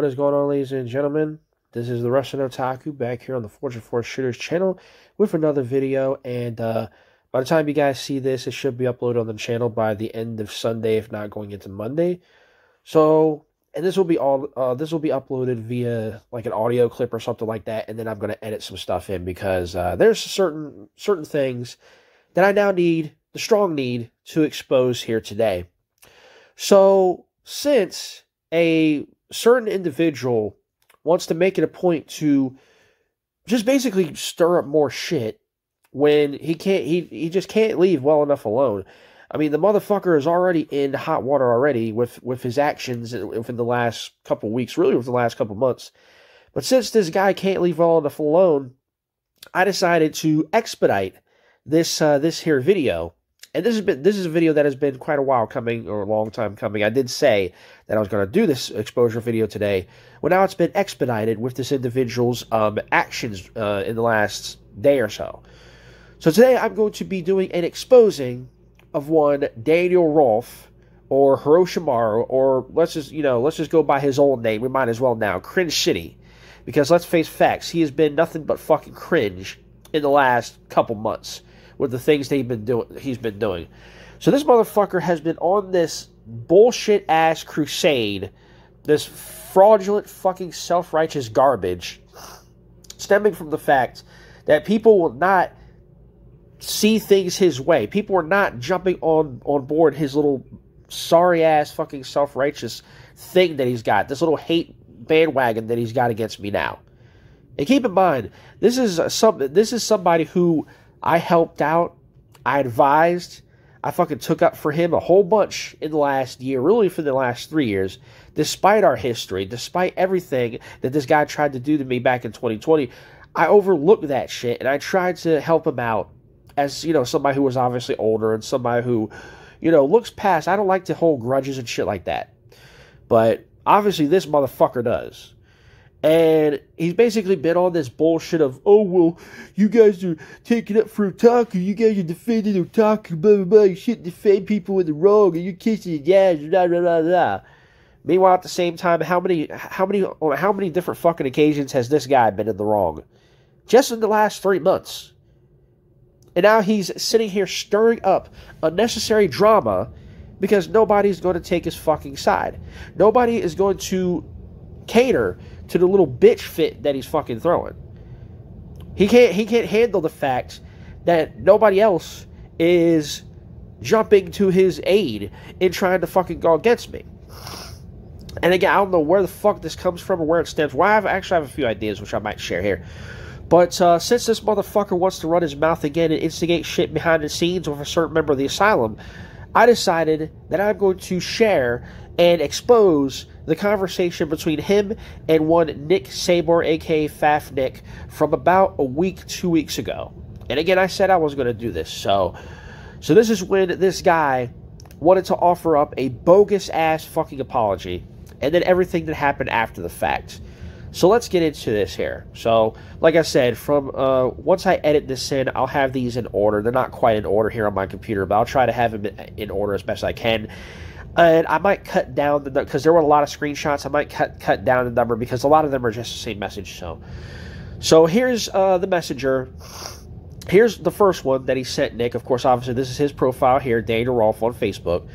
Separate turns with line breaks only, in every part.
What is going on, ladies and gentlemen? This is the Wrestling Otaku back here on the Fortune 4 Shooters channel with another video. And uh, by the time you guys see this, it should be uploaded on the channel by the end of Sunday, if not going into Monday. So, and this will be all. Uh, this will be uploaded via like an audio clip or something like that, and then I'm going to edit some stuff in because uh, there's certain certain things that I now need the strong need to expose here today. So, since a certain individual wants to make it a point to just basically stir up more shit when he can't he he just can't leave well enough alone. I mean, the motherfucker is already in hot water already with with his actions within the last couple weeks, really within the last couple months. But since this guy can't leave well enough alone, I decided to expedite this uh, this here video and this has been this is a video that has been quite a while coming or a long time coming. I did say that I was going to do this exposure video today. Well, now it's been expedited with this individual's um, actions uh, in the last day or so. So today I'm going to be doing an exposing of one Daniel Rolfe or Hiroshimaru, or let's just you know let's just go by his old name. We might as well now Cringe City, because let's face facts, he has been nothing but fucking cringe in the last couple months with the things that he's been doing. He's been doing. So this motherfucker has been on this bullshit ass crusade, this fraudulent fucking self righteous garbage, stemming from the fact that people will not see things his way. People are not jumping on on board his little sorry ass fucking self righteous thing that he's got. This little hate bandwagon that he's got against me now. And keep in mind, this is some this is somebody who I helped out. I advised. I fucking took up for him a whole bunch in the last year, really for the last three years, despite our history, despite everything that this guy tried to do to me back in 2020. I overlooked that shit and I tried to help him out as, you know, somebody who was obviously older and somebody who, you know, looks past. I don't like to hold grudges and shit like that. But obviously this motherfucker does. And he's basically been on this bullshit of, oh, well, you guys are taking up for otaku. You guys are defending otaku, blah, blah, blah. You shouldn't defend people in the wrong, and you're kissing your ass, blah, blah, blah, blah. Meanwhile, at the same time, how many, how many, on how many different fucking occasions has this guy been in the wrong? Just in the last three months. And now he's sitting here stirring up unnecessary drama because nobody's going to take his fucking side. Nobody is going to cater to the little bitch fit that he's fucking throwing. He can't he can't handle the fact that nobody else is jumping to his aid in trying to fucking go against me. And again, I don't know where the fuck this comes from or where it stems. Well, I have, actually have a few ideas which I might share here. But uh, since this motherfucker wants to run his mouth again and instigate shit behind the scenes with a certain member of the asylum, I decided that I'm going to share and expose the conversation between him and one Nick Sabor, aka Faf Nick, from about a week, two weeks ago. And again, I said I was going to do this. So, so this is when this guy wanted to offer up a bogus ass fucking apology, and then everything that happened after the fact. So let's get into this here. So, like I said, from uh, once I edit this in, I'll have these in order. They're not quite in order here on my computer, but I'll try to have them in order as best I can and I might cut down the because there were a lot of screenshots. I might cut cut down the number because a lot of them are just the same message. So, so here's uh, the messenger. Here's the first one that he sent Nick. Of course, obviously this is his profile here, Daniel Rolfe on Facebook.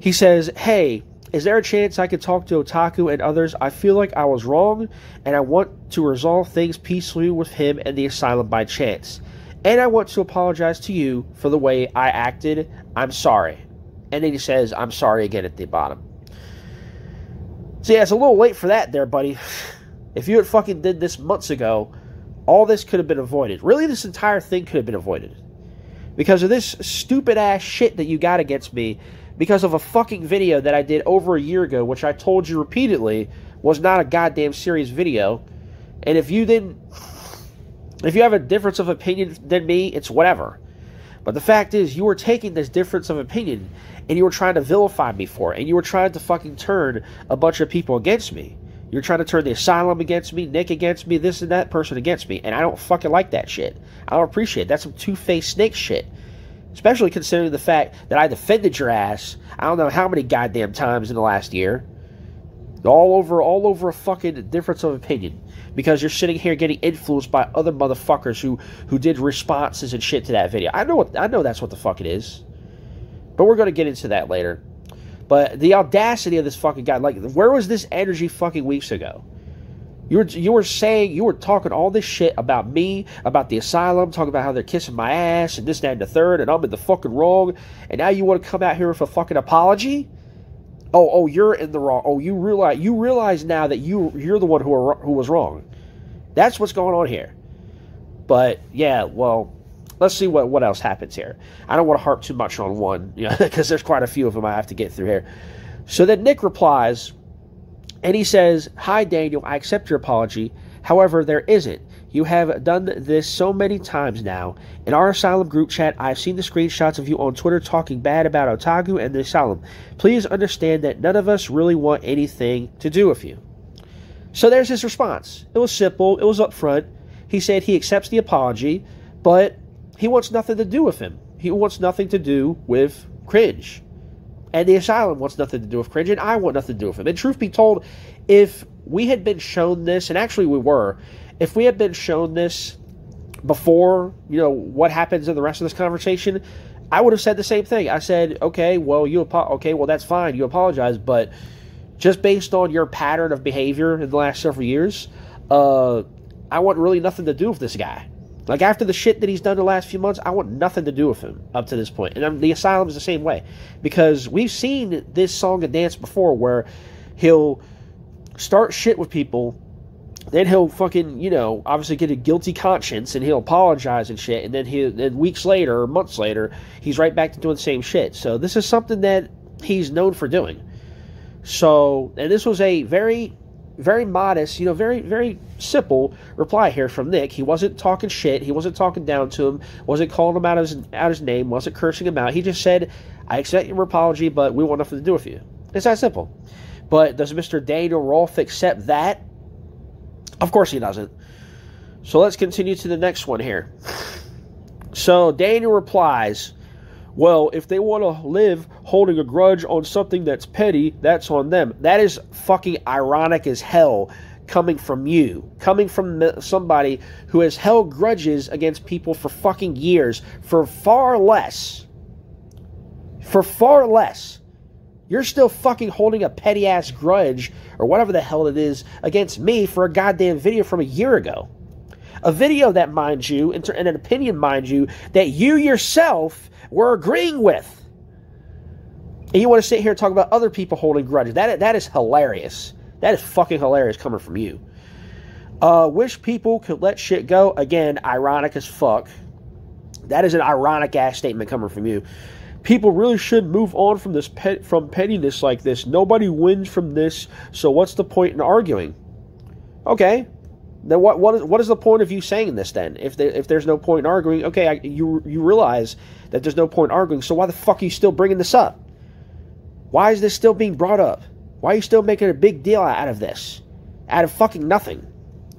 He says, "Hey, is there a chance I could talk to Otaku and others? I feel like I was wrong, and I want to resolve things peacefully with him and the asylum by chance." And I want to apologize to you for the way I acted. I'm sorry. And then he says, I'm sorry again at the bottom. So yeah, it's a little late for that there, buddy. If you had fucking did this months ago, all this could have been avoided. Really, this entire thing could have been avoided. Because of this stupid ass shit that you got against me because of a fucking video that I did over a year ago, which I told you repeatedly was not a goddamn serious video. And if you didn't if you have a difference of opinion than me, it's whatever. But the fact is, you were taking this difference of opinion and you were trying to vilify me for it, and you were trying to fucking turn a bunch of people against me. You're trying to turn the asylum against me, Nick against me, this and that person against me, and I don't fucking like that shit. I don't appreciate it. That's some two faced snake shit. Especially considering the fact that I defended your ass I don't know how many goddamn times in the last year. all over all over a fucking difference of opinion because you're sitting here getting influenced by other motherfuckers who who did responses and shit to that video. I know what I know that's what the fuck it is. But we're going to get into that later. But the audacity of this fucking guy like where was this energy fucking weeks ago? You were you were saying you were talking all this shit about me, about the asylum, talking about how they're kissing my ass and this, that, and the third, and I'm in the fucking wrong, and now you want to come out here with a fucking apology? Oh, oh, you're in the wrong. Oh, you realize you realize now that you you're the one who are, who was wrong. That's what's going on here. But yeah, well, let's see what what else happens here. I don't want to harp too much on one, you know, because there's quite a few of them I have to get through here. So then Nick replies, and he says, "Hi Daniel, I accept your apology. However, there isn't. You have done this so many times now. In our Asylum group chat, I've seen the screenshots of you on Twitter talking bad about Otaku and the Asylum. Please understand that none of us really want anything to do with you. So there's his response. It was simple, it was upfront. He said he accepts the apology, but he wants nothing to do with him. He wants nothing to do with Cringe. And the Asylum wants nothing to do with Cringe, and I want nothing to do with him. And truth be told, if we had been shown this, and actually we were, if we had been shown this before, you know, what happens in the rest of this conversation, I would have said the same thing. I said, okay, well, you apo- okay, well, that's fine. You apologize, but just based on your pattern of behavior in the last several years, uh, I want really nothing to do with this guy. Like after the shit that he's done the last few months, I want nothing to do with him up to this point. And the asylum is the same way because we've seen this song and dance before where he'll start shit with people then he'll fucking you know obviously get a guilty conscience and he'll apologize and shit. And then he then weeks later or months later he's right back to doing the same shit. So this is something that he's known for doing. So and this was a very very modest you know very very simple reply here from nick. He wasn't talking shit. He wasn't talking down to him. Wasn't calling him out of his, out his name. Wasn't cursing him out. He just said i accept your apology but we want nothing to do with you. It's that simple. But does mr daniel rolfe accept that of course he doesn't. So let's continue to the next one here. So Daniel replies, Well, if they want to live holding a grudge on something that's petty, that's on them. That is fucking ironic as hell coming from you, coming from somebody who has held grudges against people for fucking years for far less. For far less you're still fucking holding a petty ass grudge, or whatever the hell it is, against me for a goddamn video from a year ago. A video that, mind you, and an opinion, mind you, that you yourself were agreeing with. And you want to sit here and talk about other people holding grudges. That, that is hilarious. That is fucking hilarious coming from you. Uh, wish people could let shit go. Again, ironic as fuck. That is an ironic ass statement coming from you people really should move on from this from pettiness like this. Nobody wins from this, so what's the point in arguing? Okay, then what what is what is the point of you saying this then? If there, if there's no point in arguing, okay, I, you you realize that there's no point in arguing. So why the fuck are you still bringing this up? Why is this still being brought up? Why are you still making a big deal out of this? Out of fucking nothing.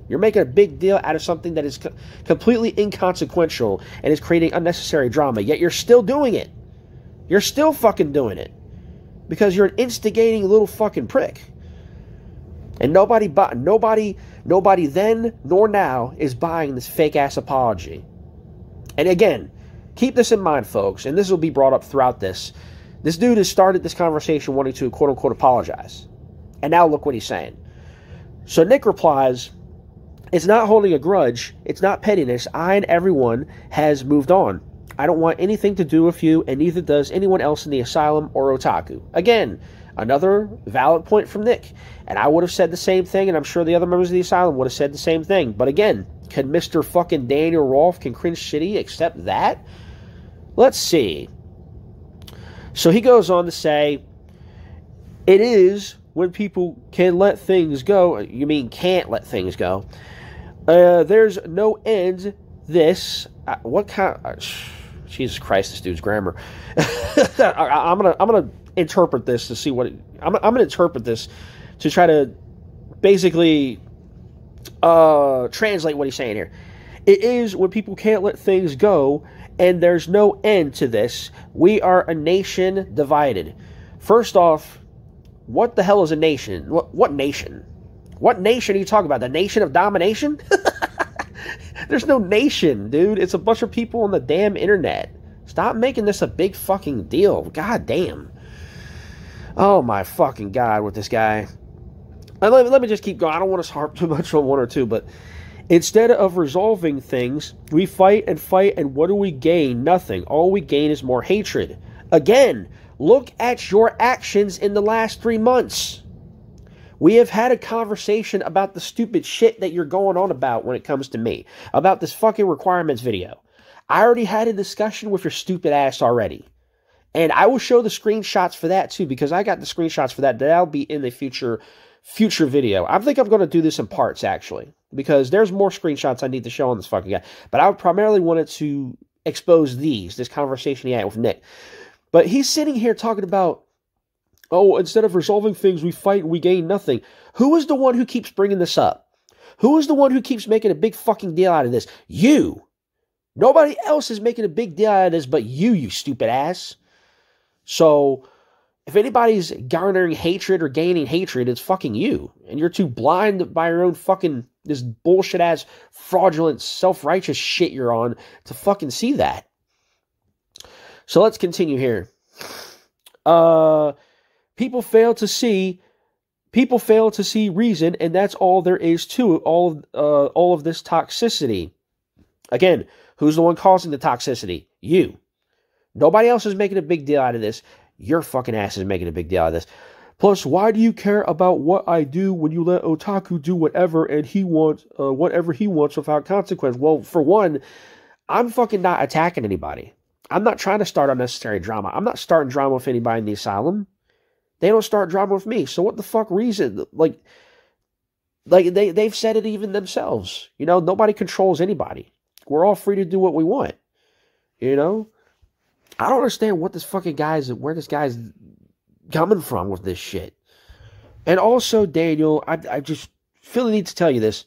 You're making a big deal out of something that is co- completely inconsequential and is creating unnecessary drama, yet you're still doing it. You're still fucking doing it because you're an instigating little fucking prick. And nobody, bu- nobody, nobody then nor now is buying this fake ass apology. And again, keep this in mind, folks, and this will be brought up throughout this. This dude has started this conversation wanting to quote unquote apologize. And now look what he's saying. So Nick replies, It's not holding a grudge, it's not pettiness. I and everyone has moved on. I don't want anything to do with you, and neither does anyone else in the asylum or otaku. Again, another valid point from Nick. And I would have said the same thing, and I'm sure the other members of the asylum would have said the same thing. But again, can Mr. fucking Daniel Rolfe, can Cringe City accept that? Let's see. So he goes on to say, it is when people can let things go. You mean can't let things go? Uh, there's no end. This, uh, what kind? Uh, Jesus Christ, this dude's grammar. I, am gonna I'm gonna interpret this to see what it, I'm, I'm gonna interpret this to try to basically uh, translate what he's saying here. It is when people can't let things go, and there's no end to this. We are a nation divided. First off, What the hell is a nation? What what nation? What nation are you talking about? The nation of domination? There's no nation, dude. It's a bunch of people on the damn internet. Stop making this a big fucking deal. God damn. Oh my fucking god with this guy. Let, let me just keep going. I don't want to harp too much on one or two, but instead of resolving things, we fight and fight, and what do we gain? Nothing. All we gain is more hatred. Again, look at your actions in the last three months. We have had a conversation about the stupid shit that you're going on about when it comes to me, about this fucking requirements video. I already had a discussion with your stupid ass already. And I will show the screenshots for that too, because I got the screenshots for that. That'll be in the future future video. I think I'm going to do this in parts actually, because there's more screenshots I need to show on this fucking guy. But I primarily wanted to expose these, this conversation he had with Nick. But he's sitting here talking about, oh, instead of resolving things, we fight we gain nothing. Who is the one who keeps bringing this up? Who is the one who keeps making a big fucking deal out of this? You. Nobody else is making a big deal out of this but you, you stupid ass. So, if anybody's garnering hatred or gaining hatred, it's fucking you. And you're too blind by your own fucking, this bullshit ass, fraudulent, self righteous shit you're on to fucking see that. So let's continue here. Uh, people fail to see people fail to see reason and that's all there is to all of, uh, all of this toxicity. Again who's the one causing the toxicity? You. Nobody else is making a big deal out of this. Your fucking ass is making a big deal out of this. Plus why do you care about what i do when you let otaku do whatever and he wants uh, whatever he wants without consequence? Well for one i'm fucking not attacking anybody. I'm not trying to start unnecessary drama. I'm not starting drama with anybody in the asylum they don't start drama with me. So what the fuck reason? Like, like they they've said it even themselves. You know, nobody controls anybody. We're all free to do what we want. You know, I don't understand what this fucking guy's where this guy's coming from with this shit. And also, Daniel, I I just feel the need to tell you this.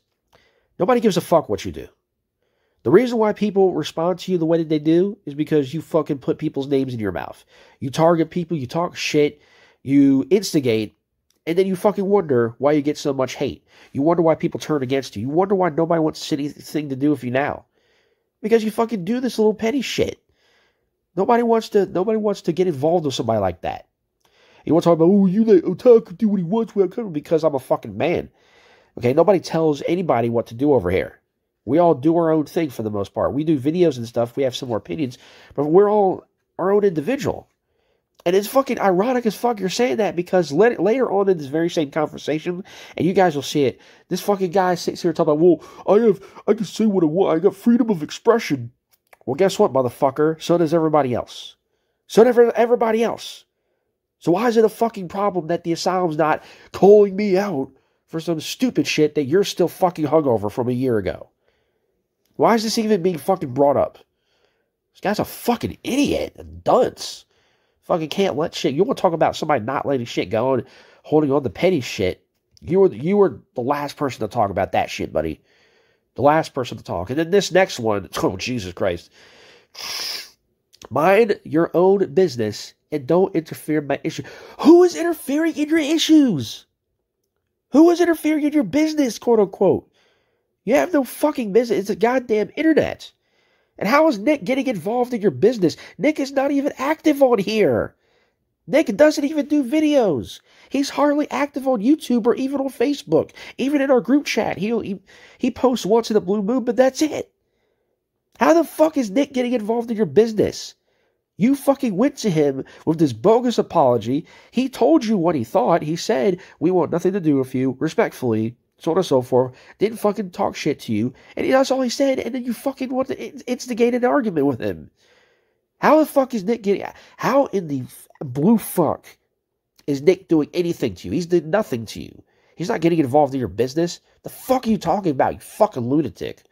Nobody gives a fuck what you do. The reason why people respond to you the way that they do is because you fucking put people's names in your mouth. You target people, you talk shit, you instigate, and then you fucking wonder why you get so much hate. You wonder why people turn against you. You wonder why nobody wants anything to do with you now. Because you fucking do this little petty shit. Nobody wants to nobody wants to get involved with somebody like that. You want to talk about, oh, you let Otaku do what he wants because I'm a fucking man. Okay, nobody tells anybody what to do over here. We all do our own thing for the most part. We do videos and stuff. We have similar opinions, but we're all our own individual. And it's fucking ironic as fuck you're saying that because later on in this very same conversation, and you guys will see it, this fucking guy sits here talking about, well, I have, I can say what I want. I got freedom of expression. Well, guess what, motherfucker? So does everybody else. So does everybody else. So why is it a fucking problem that the asylum's not calling me out for some stupid shit that you're still fucking hungover from a year ago? Why is this even being fucking brought up? This guy's a fucking idiot, a dunce. Fucking can't let shit. You want to talk about somebody not letting shit go and holding on to petty shit? You were you were the last person to talk about that shit, buddy. The last person to talk. And then this next one, oh Jesus Christ. Mind your own business and don't interfere in my issue. Who is interfering in your issues? Who is interfering in your business, quote unquote? You have no fucking business. It's a goddamn internet. And how is Nick getting involved in your business? Nick is not even active on here. Nick doesn't even do videos. He's hardly active on YouTube or even on Facebook. Even in our group chat, he he, he posts once in a blue moon, but that's it. How the fuck is Nick getting involved in your business? You fucking went to him with this bogus apology. He told you what he thought. He said, We want nothing to do with you, respectfully so on and so forth, didn't fucking talk shit to you, and that's all he said, and then you fucking want to instigate an argument with him. How the fuck is Nick getting, how in the blue fuck is Nick doing anything to you? He's did nothing to you. He's not getting involved in your business. The fuck are you talking about, you fucking lunatic?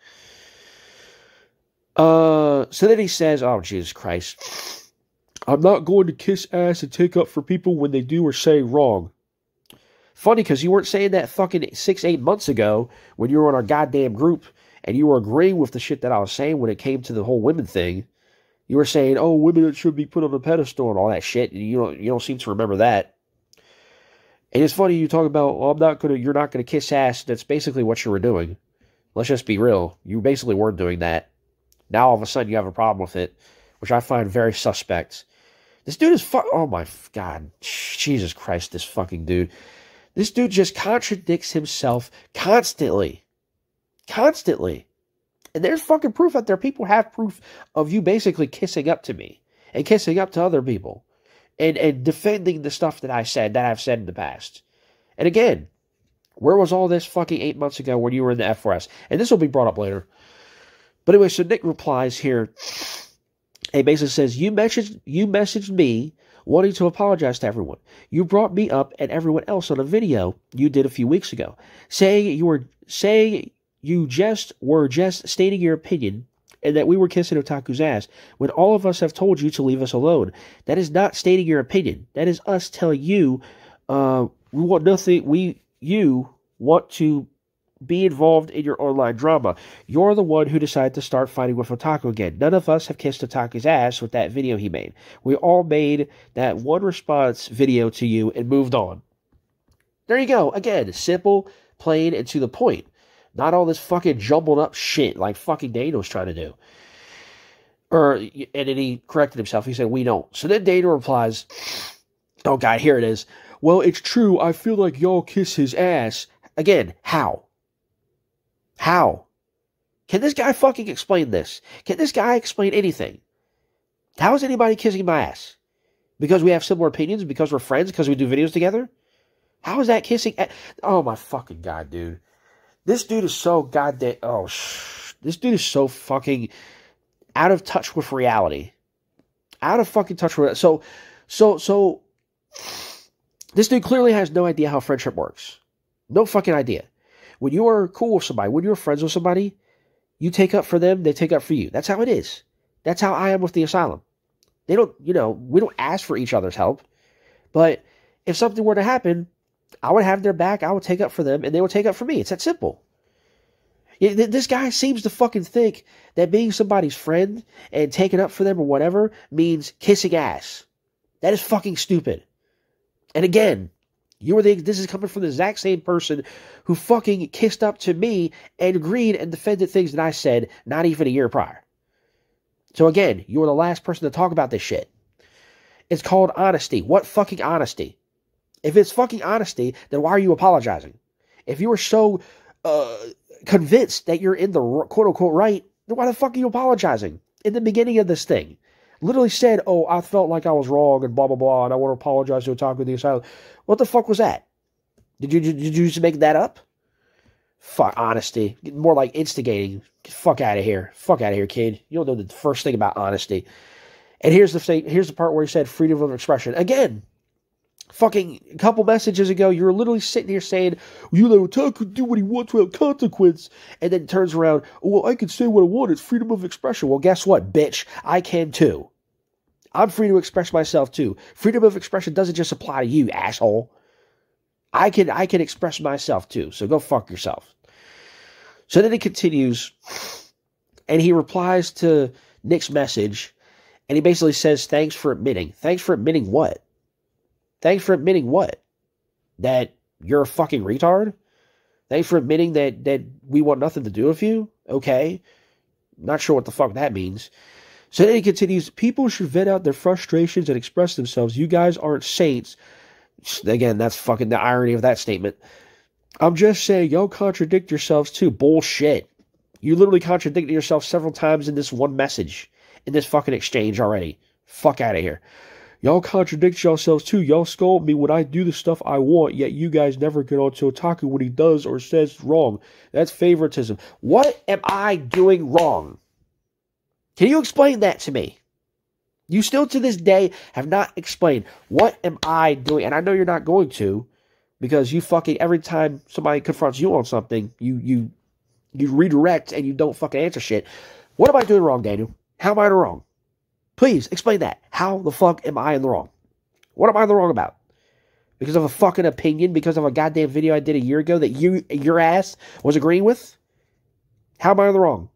Uh, so then he says, oh, Jesus Christ. I'm not going to kiss ass and take up for people when they do or say wrong. Funny because you weren't saying that fucking six, eight months ago when you were on our goddamn group and you were agreeing with the shit that I was saying when it came to the whole women thing. You were saying, "Oh, women should be put on a pedestal and all that shit." And you don't, you don't seem to remember that. And it's funny you talk about, well, I'm not gonna, you're not gonna kiss ass. That's basically what you were doing. Let's just be real. You basically weren't doing that. Now all of a sudden you have a problem with it, which I find very suspect. This dude is fuck. Oh my god, Jesus Christ! This fucking dude. This dude just contradicts himself constantly, constantly. And there's fucking proof out there. People have proof of you basically kissing up to me and kissing up to other people, and and defending the stuff that I said that I've said in the past. And again, where was all this fucking eight months ago when you were in the F4S? And this will be brought up later. But anyway, so Nick replies here. He basically says, You messaged you messaged me wanting to apologize to everyone. You brought me up and everyone else on a video you did a few weeks ago, saying you were saying you just were just stating your opinion and that we were kissing Otaku's ass when all of us have told you to leave us alone. That is not stating your opinion. That is us telling you uh, we want nothing we you want to be involved in your online drama. You're the one who decided to start fighting with Otaku again. None of us have kissed Otaku's ass with that video he made. We all made that one response video to you and moved on. There you go. Again, simple, plain, and to the point. Not all this fucking jumbled up shit like fucking Daniel's trying to do. Or and then he corrected himself. He said, We don't. So then Daniel replies, Oh god, here it is. Well, it's true. I feel like y'all kiss his ass. Again, how? How? Can this guy fucking explain this? Can this guy explain anything? How is anybody kissing my ass? Because we have similar opinions? Because we're friends? Because we do videos together? How is that kissing? Oh my fucking god, dude. This dude is so goddamn. Oh, sh- this dude is so fucking out of touch with reality. Out of fucking touch with. So, so, so. This dude clearly has no idea how friendship works. No fucking idea. When you are cool with somebody, when you're friends with somebody, you take up for them, they take up for you. That's how it is. That's how I am with the asylum. They don't, you know, we don't ask for each other's help. But if something were to happen, I would have their back, I would take up for them, and they would take up for me. It's that simple. This guy seems to fucking think that being somebody's friend and taking up for them or whatever means kissing ass. That is fucking stupid. And again, you were the, this is coming from the exact same person who fucking kissed up to me and agreed and defended things that I said not even a year prior. So again, you were the last person to talk about this shit. It's called honesty. What fucking honesty? If it's fucking honesty, then why are you apologizing? If you were so uh, convinced that you're in the quote unquote right, then why the fuck are you apologizing in the beginning of this thing? Literally said, "Oh, I felt like I was wrong and blah blah blah, and I want to apologize to Otaku the Asylum." What the fuck was that? Did you did you just make that up? Fuck honesty, more like instigating. Get fuck out of here, fuck out of here, kid. You don't know the first thing about honesty. And here's the thing. Here's the part where he said freedom of expression again. Fucking a couple messages ago, you were literally sitting here saying, you let Otaku do what he wants without consequence. And then turns around, well, I can say what I want. It's freedom of expression. Well, guess what, bitch? I can too. I'm free to express myself too. Freedom of expression doesn't just apply to you, asshole. I can I can express myself too. So go fuck yourself. So then he continues and he replies to Nick's message and he basically says, Thanks for admitting. Thanks for admitting what? Thanks for admitting what? That you're a fucking retard? Thanks for admitting that that we want nothing to do with you? Okay. Not sure what the fuck that means. So then he continues, people should vent out their frustrations and express themselves. You guys aren't saints. Again, that's fucking the irony of that statement. I'm just saying, y'all contradict yourselves too. Bullshit. You literally contradicted yourself several times in this one message, in this fucking exchange already. Fuck out of here. Y'all contradict yourselves too. Y'all scold me when I do the stuff I want, yet you guys never get on to Otaku when he does or says wrong. That's favoritism. What am I doing wrong? Can you explain that to me? You still to this day have not explained what am I doing? And I know you're not going to because you fucking every time somebody confronts you on something, you you you redirect and you don't fucking answer shit. What am I doing wrong, Daniel? How am I wrong? Please explain that. How the fuck am I in the wrong? What am I in the wrong about? Because of a fucking opinion? Because of a goddamn video I did a year ago that you your ass was agreeing with? How am I in the wrong?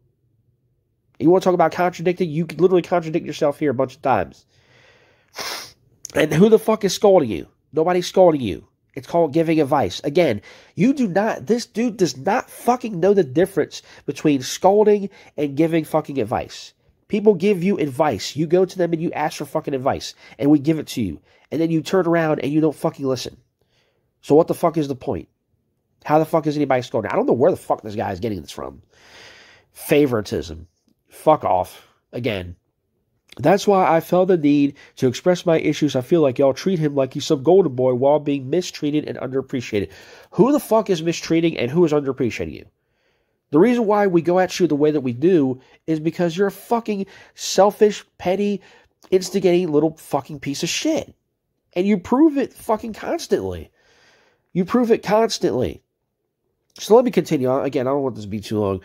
You want to talk about contradicting? You could literally contradict yourself here a bunch of times. And who the fuck is scolding you? Nobody's scolding you. It's called giving advice. Again, you do not, this dude does not fucking know the difference between scolding and giving fucking advice. People give you advice. You go to them and you ask for fucking advice, and we give it to you. And then you turn around and you don't fucking listen. So what the fuck is the point? How the fuck is anybody scolding? I don't know where the fuck this guy is getting this from. Favoritism. Fuck off. Again, that's why I felt the need to express my issues. I feel like y'all treat him like he's some golden boy while being mistreated and underappreciated. Who the fuck is mistreating and who is underappreciating you? The reason why we go at you the way that we do is because you're a fucking selfish, petty, instigating little fucking piece of shit. And you prove it fucking constantly. You prove it constantly. So let me continue. Again, I don't want this to be too long.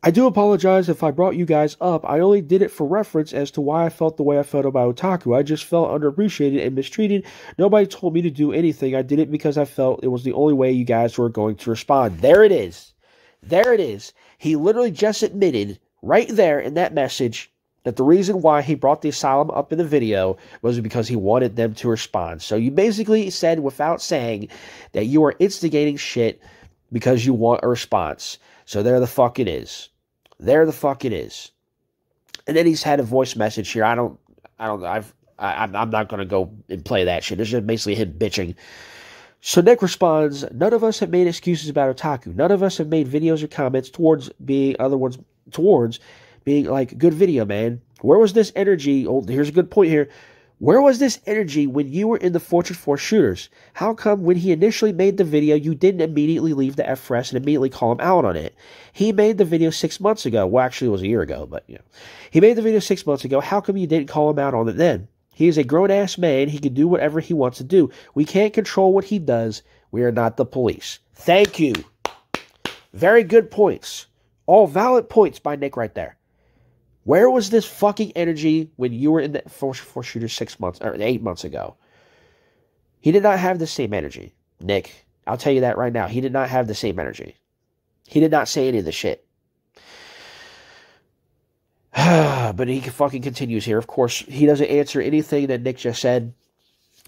I do apologize if I brought you guys up. I only did it for reference as to why I felt the way I felt about otaku. I just felt underappreciated and mistreated. Nobody told me to do anything. I did it because I felt it was the only way you guys were going to respond. There it is. There it is. He literally just admitted right there in that message that the reason why he brought the asylum up in the video was because he wanted them to respond. So you basically said without saying that you are instigating shit because you want a response. So there the fuck it is. There the fuck it is. And then he's had a voice message here. I don't, I don't, I've, I, I'm not going to go and play that shit. It's just basically him bitching. So Nick responds, None of us have made excuses about otaku. None of us have made videos or comments towards being other ones towards being like good video, man. Where was this energy? Oh, here's a good point here. Where was this energy when you were in the Fortune 4 shooters? How come when he initially made the video, you didn't immediately leave the F4S and immediately call him out on it? He made the video six months ago. Well, actually, it was a year ago, but you know. He made the video six months ago. How come you didn't call him out on it then? He is a grown ass man. He can do whatever he wants to do. We can't control what he does. We are not the police. Thank you. Very good points. All valid points by Nick right there. Where was this fucking energy when you were in the Force Four shooter six months or eight months ago? He did not have the same energy, Nick. I'll tell you that right now. He did not have the same energy. He did not say any of the shit. but he fucking continues here. Of course, he doesn't answer anything that Nick just said.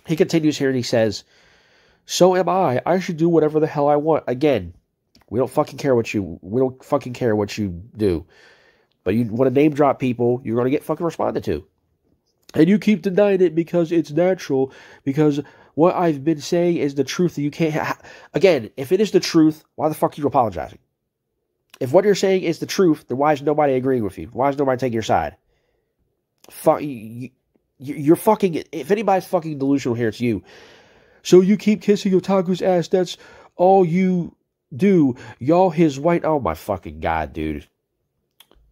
He continues here and he says, So am I. I should do whatever the hell I want. Again, we don't fucking care what you we don't fucking care what you do. But you want to name drop people, you're going to get fucking responded to. And you keep denying it because it's natural, because what I've been saying is the truth that you can't. Ha- Again, if it is the truth, why the fuck are you apologizing? If what you're saying is the truth, then why is nobody agreeing with you? Why is nobody taking your side? Fuck, you, you're fucking. If anybody's fucking delusional here, it's you. So you keep kissing otaku's ass. That's all you do. Y'all his white. Oh my fucking god, dude.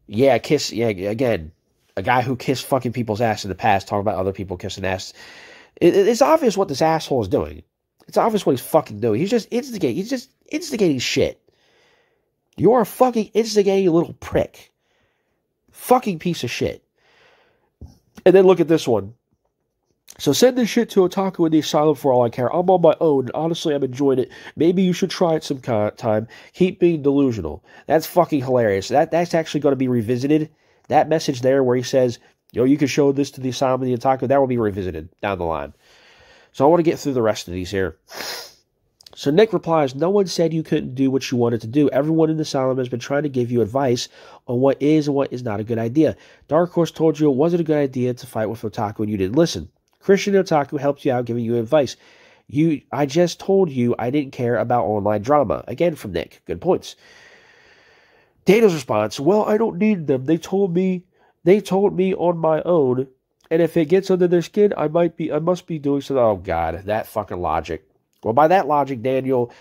Yeah, kiss. Yeah, again, a guy who kissed fucking people's ass in the past, talking about other people kissing ass. It, it's obvious what this asshole is doing. It's obvious what he's fucking doing. He's just instigating. He's just instigating shit. You're a fucking instigating little prick. Fucking piece of shit. And then look at this one. So send this shit to Otaku in the asylum for all I care. I'm on my own, and honestly, I'm enjoying it. Maybe you should try it some time. Keep being delusional. That's fucking hilarious. That that's actually going to be revisited. That message there where he says, "Yo, you can show this to the asylum and the Otaku," that will be revisited down the line. So I want to get through the rest of these here. So Nick replies, No one said you couldn't do what you wanted to do. Everyone in the asylum has been trying to give you advice on what is and what is not a good idea. Dark Horse told you it wasn't a good idea to fight with Otaku and you didn't listen. Christian Otaku helps you out, giving you advice. You, I just told you I didn't care about online drama. Again from Nick. Good points. Daniel's response: Well, I don't need them. They told me, they told me on my own, and if it gets under their skin, I might be, I must be doing something. Oh God, that fucking logic. Well, by that logic, Daniel,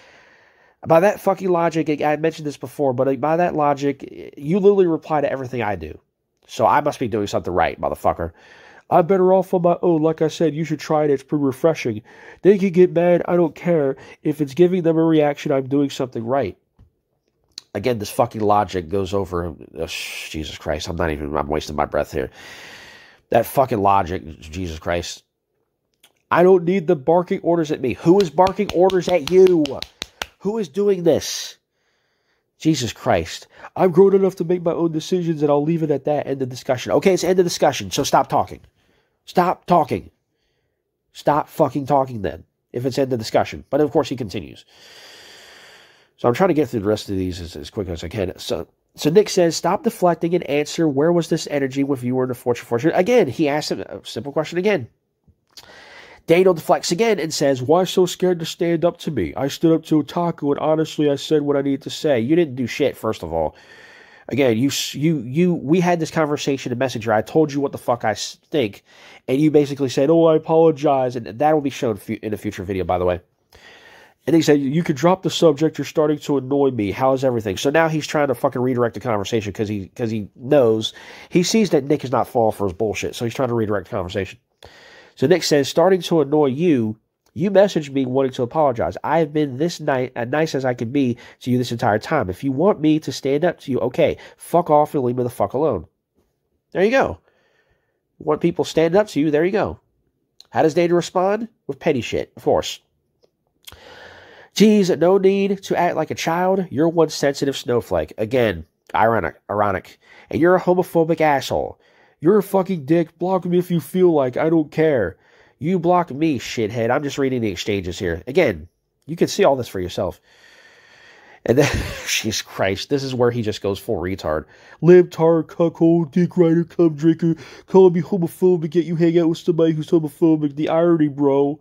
by that fucking logic, I mentioned this before, but by that logic, you literally reply to everything I do. So I must be doing something right, motherfucker. I'm better off on my own. Like I said, you should try it. It's pretty refreshing. They can get mad. I don't care. If it's giving them a reaction, I'm doing something right. Again, this fucking logic goes over. Oh, Jesus Christ. I'm not even, I'm wasting my breath here. That fucking logic, Jesus Christ. I don't need them barking orders at me. Who is barking orders at you? Who is doing this? Jesus Christ. I'm grown enough to make my own decisions and I'll leave it at that. End of discussion. Okay, it's end of discussion, so stop talking. Stop talking. Stop fucking talking then. if it's in the discussion. But of course, he continues. So I'm trying to get through the rest of these as, as quick as I can. So, so Nick says, "Stop deflecting and answer. Where was this energy with you were in the Fortune Fortune?" Again, he asks him a simple question again. Daniel deflects again and says, Why so scared to stand up to me? I stood up to Otaku and honestly I said what I needed to say. You didn't do shit, first of all. Again, you, you, you, we had this conversation in Messenger. I told you what the fuck I think, and you basically said, Oh, I apologize. And that will be shown in a future video, by the way. And he said, You could drop the subject. You're starting to annoy me. How's everything? So now he's trying to fucking redirect the conversation because he, cause he knows, he sees that Nick is not falling for his bullshit. So he's trying to redirect the conversation. So Nick says, starting to annoy you, you messaged me wanting to apologize. I have been this nice, as nice as I can be to you this entire time. If you want me to stand up to you, okay, fuck off and leave me the fuck alone. There you go. Want people standing up to you? There you go. How does Dana respond? With petty shit, of course. Geez, no need to act like a child. You're one sensitive snowflake. Again, ironic, ironic. And you're a homophobic asshole. You're a fucking dick. Block me if you feel like. I don't care. You block me, shithead. I'm just reading the exchanges here. Again, you can see all this for yourself. And then, Jesus Christ, this is where he just goes full retard. Libtard, cuckold, dick rider, cum drinker, call me homophobic, yet you hang out with somebody who's homophobic. The irony, bro.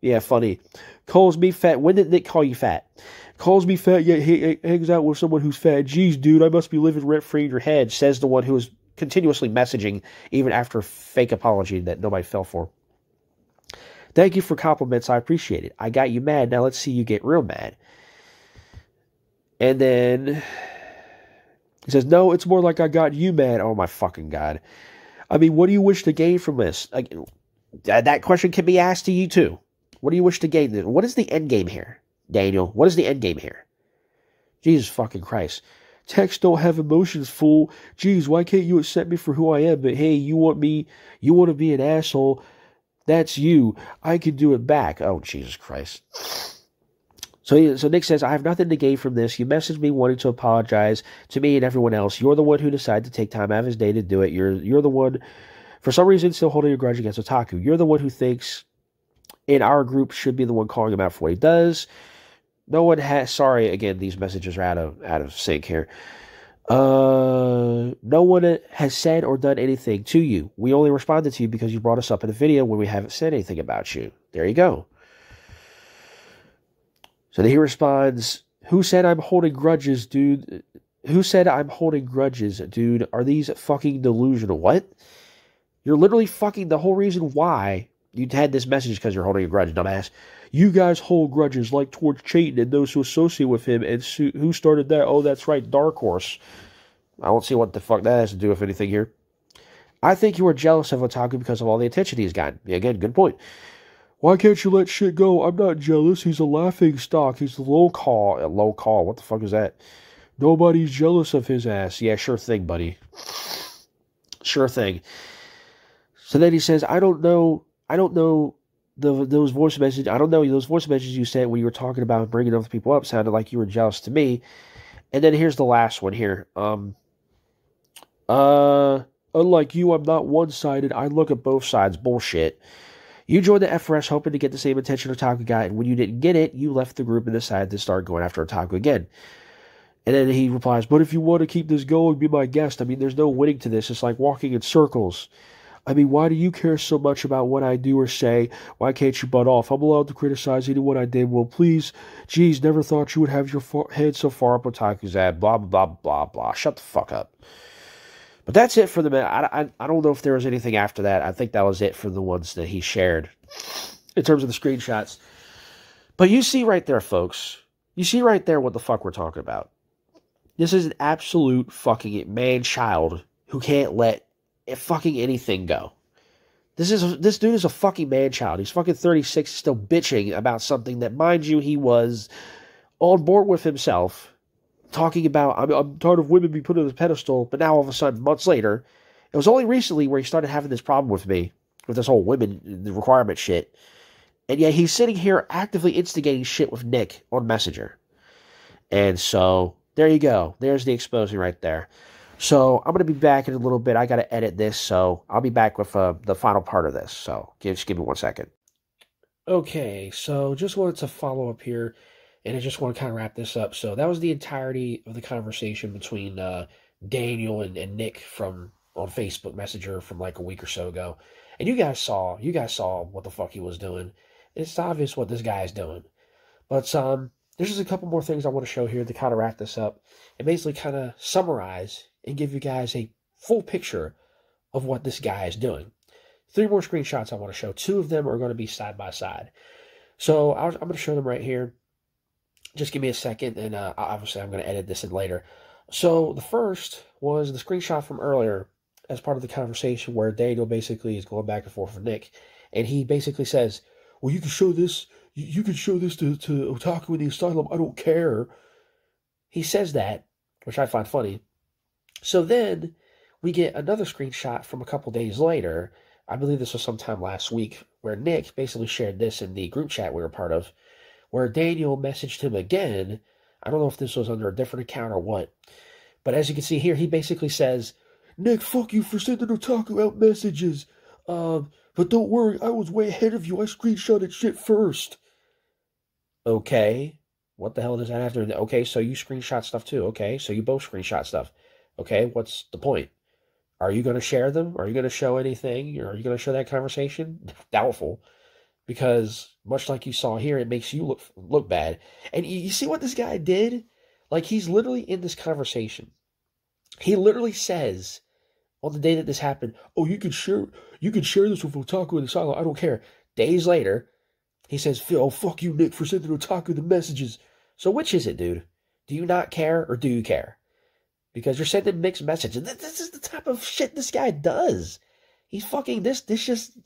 Yeah, funny. Calls me fat. When did Nick call you fat? Calls me fat, yet hangs out with someone who's fat. Jeez, dude, I must be living rent free in your head, says the one who is continuously messaging even after fake apology that nobody fell for. Thank you for compliments. I appreciate it. I got you mad. Now let's see you get real mad. And then he says, No, it's more like I got you mad. Oh my fucking God. I mean, what do you wish to gain from this? Like, that question can be asked to you too. What do you wish to gain? What is the end game here, Daniel? What is the end game here? Jesus fucking Christ. Texts don't have emotions, fool. Geez, why can't you accept me for who I am? But hey, you want me, you want to be an asshole. That's you. I can do it back. Oh, Jesus Christ. So, so Nick says, I have nothing to gain from this. You messaged me wanting to apologize to me and everyone else. You're the one who decided to take time out of his day to do it. You're, you're the one, for some reason, still holding a grudge against Otaku. You're the one who thinks in our group should be the one calling him out for what he does. No one has. Sorry, again, these messages are out of out of sync here. Uh, no one has said or done anything to you. We only responded to you because you brought us up in a video when we haven't said anything about you. There you go. So then he responds, Who said I'm holding grudges, dude? Who said I'm holding grudges, dude? Are these fucking delusional? What? You're literally fucking the whole reason why you had this message because you're holding a grudge, dumbass. You guys hold grudges like towards Chayton and those who associate with him. And who started that? Oh, that's right, Dark Horse. I don't see what the fuck that has to do with anything here. I think you are jealous of Otaku because of all the attention he's gotten. Again, good point. Why can't you let shit go? I'm not jealous. He's a laughing stock. He's a low call. A low call. What the fuck is that? Nobody's jealous of his ass. Yeah, sure thing, buddy. Sure thing. So then he says, I don't know. I don't know the those voice messages. I don't know those voice messages you sent when you were talking about bringing other people up sounded like you were jealous to me. And then here's the last one here. Um, uh, unlike you, I'm not one sided. I look at both sides. Bullshit. You joined the F4S hoping to get the same attention Otaku got, and when you didn't get it, you left the group and decided to start going after Otaku again. And then he replies, But if you want to keep this going, be my guest. I mean, there's no winning to this. It's like walking in circles. I mean, why do you care so much about what I do or say? Why can't you butt off? I'm allowed to criticize anyone I did. Well, please, geez, never thought you would have your far- head so far up Otaku's ad. Blah, blah, blah, blah, blah. Shut the fuck up. But that's it for the minute. I, I, I don't know if there was anything after that. I think that was it for the ones that he shared in terms of the screenshots. But you see right there, folks. You see right there what the fuck we're talking about. This is an absolute fucking man child who can't let fucking anything go. This is this dude is a fucking man child. He's fucking 36, still bitching about something that, mind you, he was on board with himself, talking about I'm, I'm tired of women being put on the pedestal, but now all of a sudden, months later, it was only recently where he started having this problem with me, with this whole women the requirement shit. And yet he's sitting here actively instigating shit with Nick on Messenger. And so there you go. There's the exposing right there. So I'm going to be back in a little bit. I got to edit this, so I'll be back with uh, the final part of this. So just give me one second. Okay, so just wanted to follow up here, and I just want to kind of wrap this up. So that was the entirety of the conversation between uh, Daniel and, and Nick from on Facebook Messenger from like a week or so ago. And you guys saw, you guys saw what the fuck he was doing. It's obvious what this guy is doing. But um, there's just a couple more things I want to show here to kind of wrap this up and basically kind of summarize and give you guys a full picture of what this guy is doing. Three more screenshots I want to show. Two of them are going to be side by side. So I'm going to show them right here. Just give me a second, and uh, obviously I'm going to edit this in later. So the first was the screenshot from earlier as part of the conversation where Daniel basically is going back and forth with Nick, and he basically says, "Well, you can show this. You can show this to, to Otaku in the asylum. I don't care." He says that, which I find funny. So then we get another screenshot from a couple days later. I believe this was sometime last week, where Nick basically shared this in the group chat we were part of, where Daniel messaged him again. I don't know if this was under a different account or what, but as you can see here, he basically says, Nick, fuck you for sending Otaku out messages. Um, but don't worry, I was way ahead of you. I screenshotted shit first. Okay. What the hell does that have to do? Okay, so you screenshot stuff too. Okay, so you both screenshot stuff. Okay, what's the point? Are you going to share them? Are you going to show anything? Are you going to show that conversation? Doubtful, because much like you saw here, it makes you look look bad. And you, see what this guy did? Like he's literally in this conversation. He literally says on the day that this happened, "Oh, you could share you could share this with Otaku in the. I don't care." Days later, he says, "Oh, fuck you, Nick, for sending Otaku the messages." So which is it, dude? Do you not care or do you care? because you're sending mixed messages. This is the type of shit this guy does. He's fucking this. This just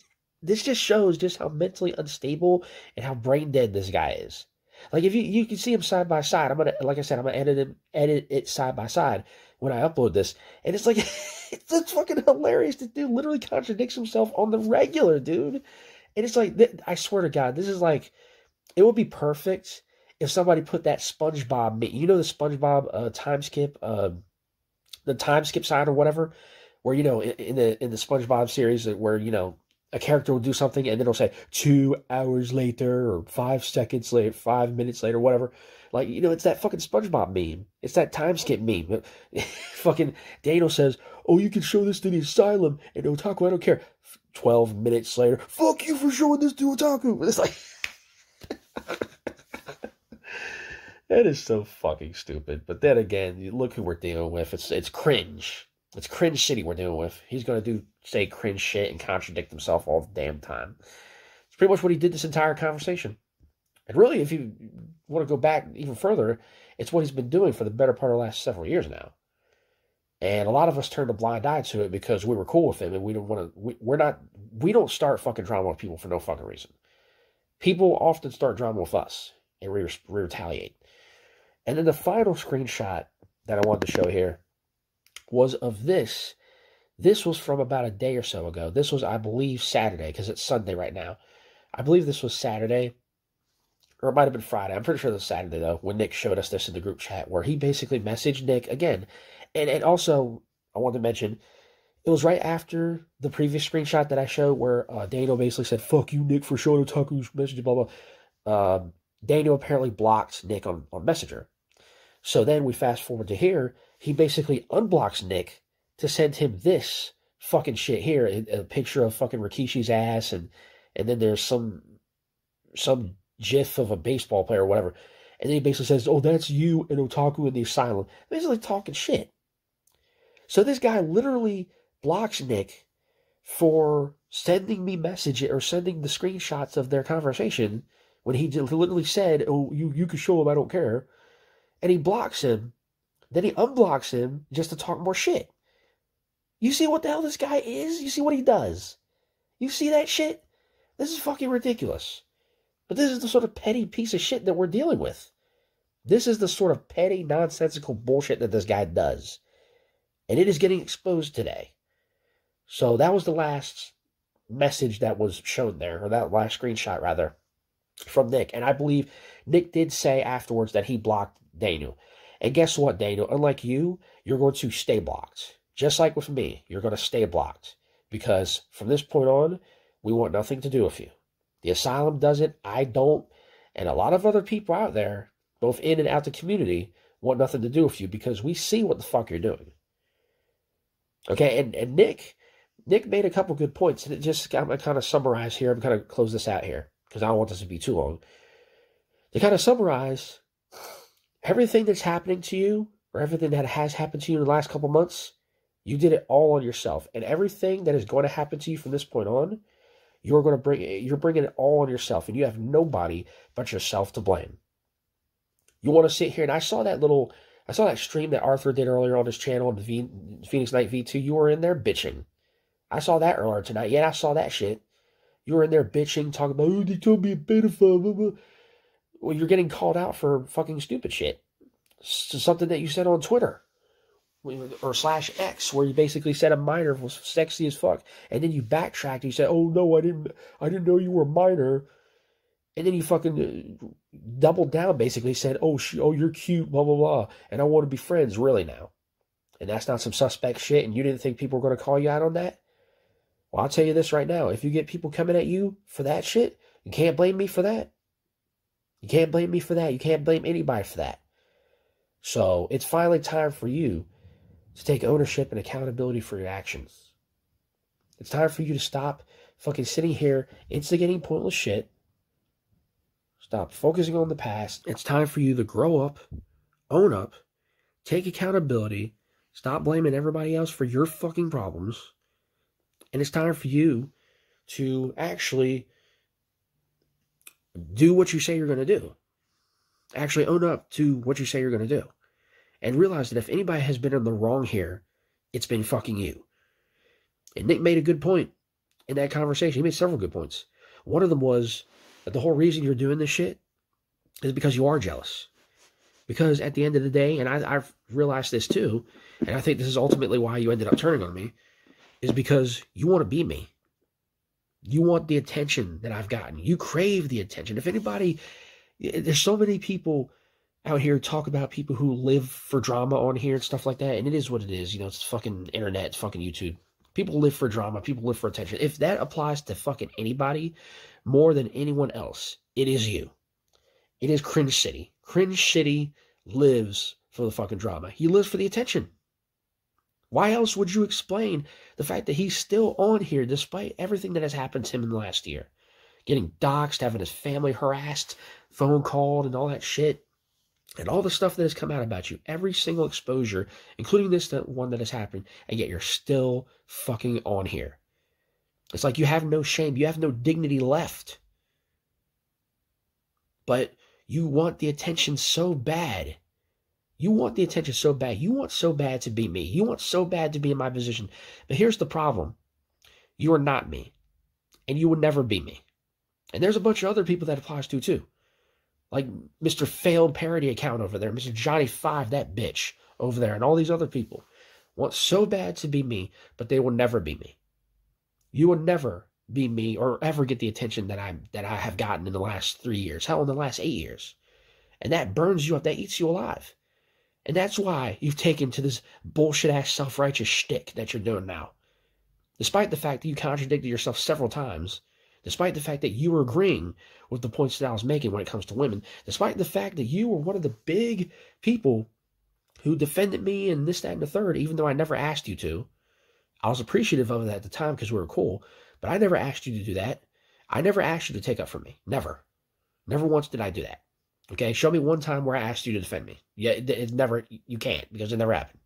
this just shows just how mentally unstable and how brain dead this guy is. Like if you you can see him side by side. I'm gonna like I said I'm gonna edit him edit it side by side when I upload this, and it's like it's, it's fucking hilarious. The dude literally contradicts himself on the regular, dude. And it's like I swear to God, this is like it would be perfect if somebody put that SpongeBob, meme. you know, the SpongeBob uh, time skip. Uh, the time skip side or whatever, where you know in, in the in the SpongeBob series where you know a character will do something and then it'll say two hours later or five seconds later, five minutes later, whatever. Like, you know, it's that fucking SpongeBob meme. It's that time skip meme. fucking Daniel says, Oh, you can show this to the asylum and Otaku, I don't care. 12 minutes later, fuck you for showing this to Otaku. It's like. That is so fucking stupid. But then again, look who we're dealing with. It's it's cringe. It's cringe city we're dealing with. He's gonna do say cringe shit and contradict himself all the damn time. It's pretty much what he did this entire conversation. And really, if you want to go back even further, it's what he's been doing for the better part of the last several years now. And a lot of us turned a blind eye to it because we were cool with him and we don't want to, we, we're not, we don't start fucking drama with people for no fucking reason. People often start drama with us and we, we retaliate. And then the final screenshot that I wanted to show here was of this. This was from about a day or so ago. This was, I believe, Saturday, because it's Sunday right now. I believe this was Saturday, or it might have been Friday. I'm pretty sure it was Saturday, though, when Nick showed us this in the group chat, where he basically messaged Nick again. And, and also, I wanted to mention, it was right after the previous screenshot that I showed where uh, Daniel basically said, fuck you, Nick, for showing Otaku's message, blah, blah. Um, Daniel apparently blocked Nick on, on Messenger. So then we fast forward to here. He basically unblocks Nick to send him this fucking shit here, a, picture of fucking Rikishi's ass, and and then there's some some gif of a baseball player or whatever. And then he basically says, "Oh, that's you and Otaku in the asylum." Basically talking shit. So this guy literally blocks Nick for sending me messages or sending the screenshots of their conversation when he literally said, "Oh, you you can show him. I don't care." and he blocks him. Then he unblocks him just to talk more shit. You see what the hell this guy is? You see what he does? You see that shit? This is fucking ridiculous. But this is the sort of petty piece of shit that we're dealing with. This is the sort of petty, nonsensical bullshit that this guy does. And it is getting exposed today. So that was the last message that was shown there, or that last screenshot, rather, from Nick. And I believe Nick did say afterwards that he blocked Daniel. And guess what, Daniel? Unlike you, you're going to stay blocked. Just like with me, you're going to stay blocked. Because from this point on, we want nothing to do with you. The asylum does it. I don't. And a lot of other people out there, both in and out the community, want nothing to do with you because we see what the fuck you're doing. Okay, and, and Nick, Nick made a couple good points, and it just I'm gonna kind of summarize here. I'm kind of close this out here because I don't want this to be too long. To kind of summarize, everything that's happening to you, or everything that has happened to you in the last couple months, you did it all on yourself, and everything that is going to happen to you from this point on, you're going to bring you're bringing it all on yourself, and you have nobody but yourself to blame. You want to sit here, and I saw that little, I saw that stream that Arthur did earlier on his channel the v, Phoenix Night V2. You were in there bitching. I saw that earlier tonight. Yeah, I saw that shit. You were in there bitching, talking about, oh, they told me a pedophile. Blah, blah. Well, you're getting called out for fucking stupid shit. something that you said on Twitter or slash X, where you basically said a minor was sexy as fuck, and then you backtracked and you said, "Oh no, I didn't, I didn't know you were a minor," and then you fucking uh, doubled down, basically said, "Oh, she, oh, you're cute, blah blah blah," and I want to be friends, really now, and that's not some suspect shit, and you didn't think people were going to call you out on that. Well, I'll tell you this right now: if you get people coming at you for that shit, you can't blame me for that. You can't blame me for that. You can't blame anybody for that. So it's finally time for you to take ownership and accountability for your actions. It's time for you to stop fucking sitting here instigating pointless shit. Stop focusing on the past. It's time for you to grow up, own up, take accountability, stop blaming everybody else for your fucking problems. And it's time for you to actually do what you say you're going to do. Actually own up to what you say you're going to do and realize that if anybody has been in the wrong here, it's been fucking you. And Nick made a good point in that conversation. He made several good points. One of them was the whole reason you're doing this shit is because you are jealous. Because at the end of the day, and I, I've realized this too, and I think this is ultimately why you ended up turning on me, is because you want to be me. You want the attention that I've gotten. You crave the attention. If anybody, there's so many people out here talk about people who live for drama on here and stuff like that. And it is what it is. You know, it's fucking internet, it's fucking YouTube. People live for drama, people live for attention. If that applies to fucking anybody more than anyone else, it is you. It is Cringe City. Cringe City lives for the fucking drama. He lives for the attention. Why else would you explain the fact that he's still on here despite everything that has happened to him in the last year? Getting doxxed, having his family harassed, phone called, and all that shit and all the stuff that has come out about you, every single exposure, including this one that has happened, and yet you're still fucking on here. It's like you have no shame, you have no dignity left. But you want the attention so bad. You want the attention so bad. You want so bad to be me. You want so bad to be in my position. But here's the problem you are not me, and you will never be me. And there's a bunch of other people that applies to too like Mr. Failed Parody account over there, Mr. Johnny Five, that bitch over there, and all these other people want so bad to be me, but they will never be me. You will never be me or ever get the attention that I that I have gotten in the last three years, hell in the last eight years. And that burns you up, that eats you alive. And that's why you've taken to this bullshit ass self righteous shtick that you're doing now. Despite the fact that you contradicted yourself several times despite the fact that you were agreeing with the points that I was making when it comes to women, despite the fact that you were one of the big people who defended me and this, that, and the third, even though I never asked you to. I was appreciative of it at the time because we were cool, but I never asked you to do that. I never asked you to take up for me. Never. Never once did I do that. Okay, show me one time where I asked you to defend me. Yeah, it, it never, you can't because it never happened.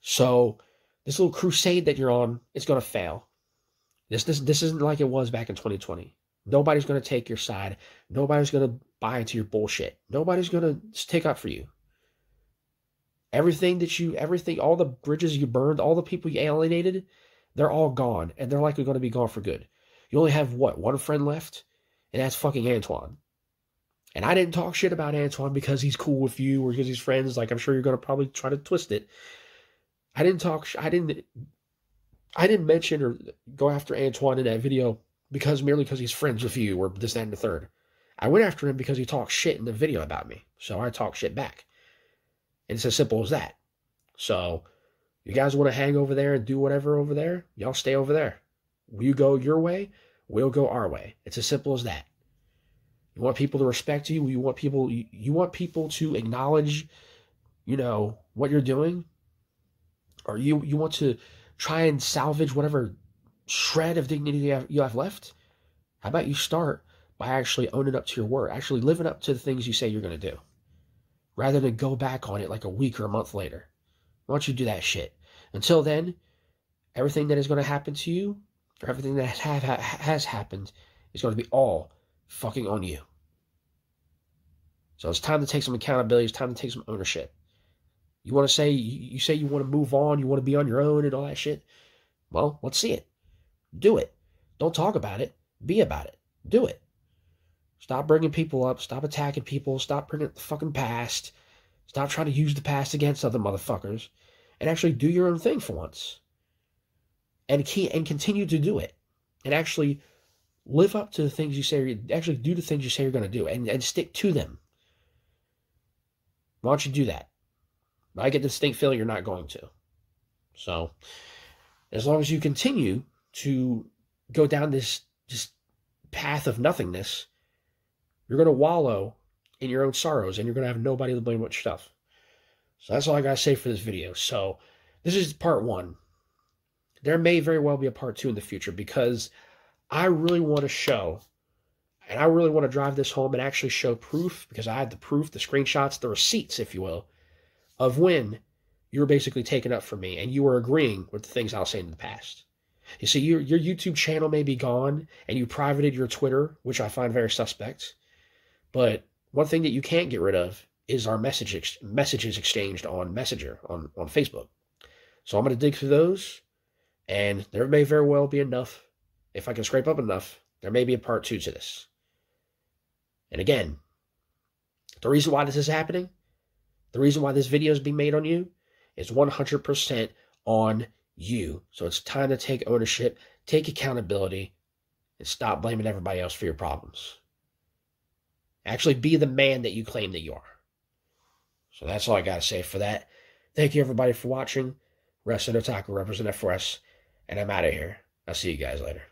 So, this little crusade that you're on, it's going to fail. This, this, this isn't like it was back in 2020. Nobody's going to take your side. Nobody's going to buy into your bullshit. Nobody's going to take up for you. Everything that you, everything, all the bridges you burned, all the people you alienated, they're all gone. And they're likely going to be gone for good. You only have what, one friend left? And that's fucking Antoine. And I didn't talk shit about Antoine because he's cool with you or because he's friends. Like I'm sure you're going to probably try to twist it. I didn't talk, I didn't I didn't mention or go after Antoine in that video because merely because he's friends with you or this, that, and the third. I went after him because he talked shit in the video about me. So I talk shit back. And it's as simple as that. So you guys want to hang over there and do whatever over there, y'all stay over there. You go your way, we'll go our way. It's as simple as that. You want people to respect you. You want people. You, you want people to acknowledge, you know, what you're doing, or you you want to try and salvage whatever shred of dignity you have, you have left. How about you start by actually owning up to your word, actually living up to the things you say you're going to do, rather than go back on it like a week or a month later. Why don't you do that shit? Until then, everything that is going to happen to you, or everything that have, has happened, is going to be all fucking on you. So it's time to take some accountability. It's time to take some ownership. You want to say you say you want to move on, you want to be on your own and all that shit. Well, let's see it. Do it. Don't talk about it. Be about it. Do it. Stop bringing people up. Stop attacking people. Stop bringing up the fucking past. Stop trying to use the past against other motherfuckers, and actually do your own thing for once. And key and continue to do it, and actually live up to the things you say. Actually, do the things you say you're going to do, and and stick to them. Why don't you do that? I get the distinct feeling you're not going to. So, as long as you continue to go down this just path of nothingness, you're going to wallow in your own sorrows and you're going to have nobody to blame but yourself. So that's all I got to say for this video. So this is part one. There may very well be a part two in the future because I really want to show and I really want to drive this home and actually show proof because I had the proof, the screenshots, the receipts, if you will, of when you were basically taken up for me and you were agreeing with the things I was saying in the past. You see, your, your YouTube channel may be gone and you privated your Twitter, which I find very suspect. But one thing that you can't get rid of is our message ex- messages exchanged on Messenger, on, on Facebook. So I'm going to dig through those, and there may very well be enough. If I can scrape up enough, there may be a part two to this. And again, the reason why this is happening, the reason why this video is being made on you, is 100% on you. So it's time to take ownership, take accountability, and stop blaming everybody else for your problems. Actually, be the man that you claim that you are. So that's all I got to say for that. Thank you, everybody, for watching. Wrestling Otaku representative for us, and I'm out of here. I'll see you guys later.